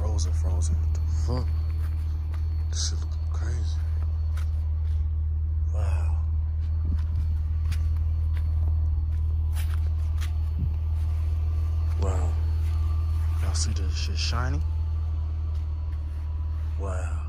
frozen, frozen. What the fuck? This shit looking crazy. Wow. Wow. Y'all see this shit shiny? Wow.